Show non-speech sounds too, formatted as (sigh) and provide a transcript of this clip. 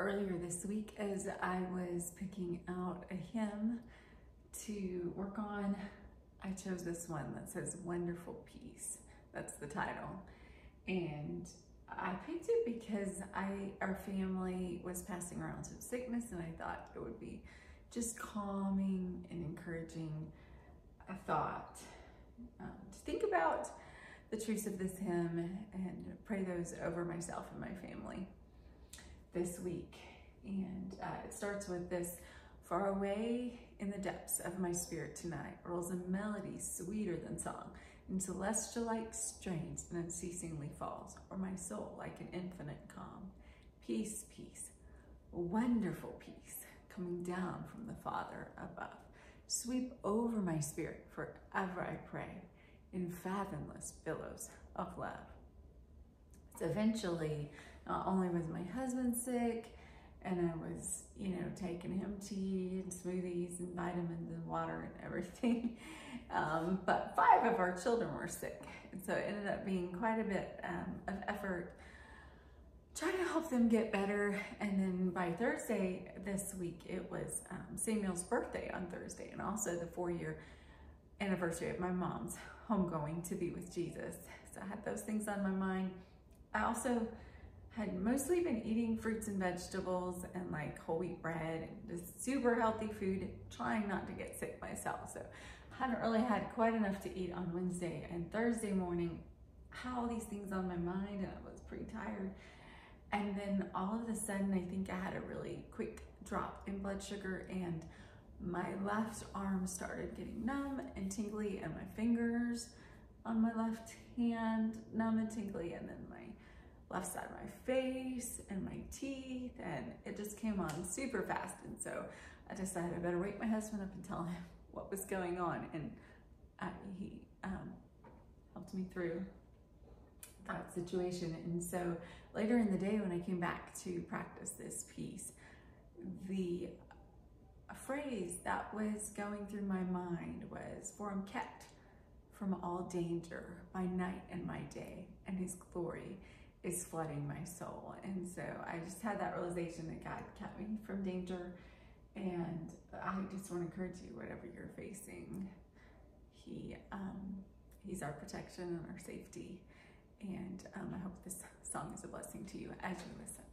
earlier this week as I was picking out a hymn to work on. I chose this one that says Wonderful Peace. That's the title. And I picked it because I our family was passing around some sickness and I thought it would be just calming and encouraging a thought um, to think about the truths of this hymn and pray those over myself and my family this week. And uh, it starts with this, far away in the depths of my spirit tonight rolls a melody sweeter than song and celestial like strains and unceasingly falls, or my soul like an infinite calm. Peace, peace, wonderful peace coming down from the Father above. Sweep over my spirit forever I pray in fathomless billows of love. So eventually, not only was my husband sick, and I was, you know, taking him tea and smoothies and vitamins and water and (laughs) everything. Um, but five of our children were sick. And so it ended up being quite a bit um, of effort trying to help them get better. And then by Thursday this week, it was um, Samuel's birthday on Thursday and also the four year anniversary of my mom's homegoing to be with Jesus. So I had those things on my mind. I also had mostly been eating fruits and vegetables and like whole wheat bread and just super healthy food, trying not to get sick myself. So I hadn't really had quite enough to eat on Wednesday and Thursday morning. Had all these things on my mind and I was pretty tired. And then all of a sudden, I think I had a really quick drop in blood sugar and my left arm started getting numb and tingly and my fingers on my left hand numb and tingly and then my left side of my face and my teeth and it just came on super fast. And so I decided I better wake my husband up and tell him (laughs) what was going on. And I, he um, helped me through that situation. And so later in the day when I came back to practice this piece the phrase that was going through my mind was, For I'm kept from all danger by night and my day, and his glory is flooding my soul. And so I just had that realization that God kept me from danger. And I just want to encourage you, whatever you're facing, He um, He's our protection and our safety. And um, I hope this song is a blessing to you as you listen.